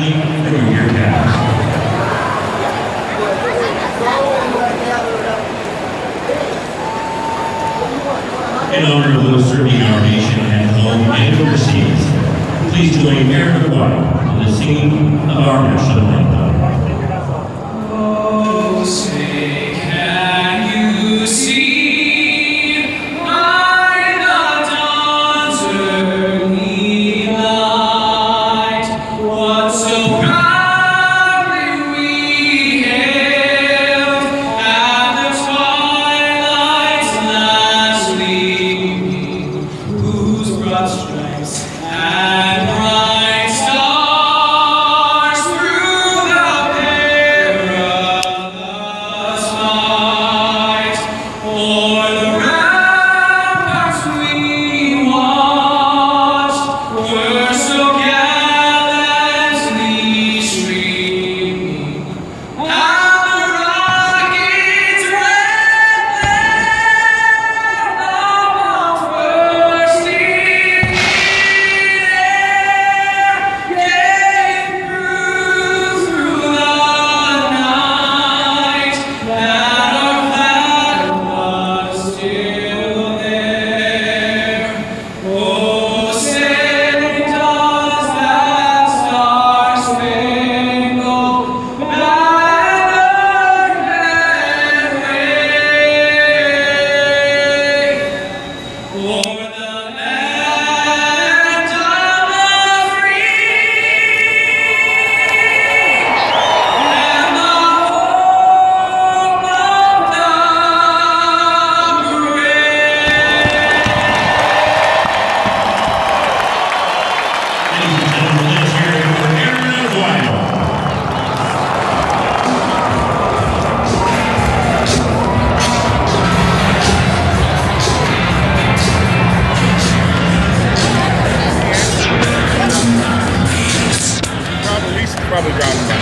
In honor of those serving our nation at home and overseas, please join Arron Aguayo in the singing of our national anthem. bus drives and rides. probably got him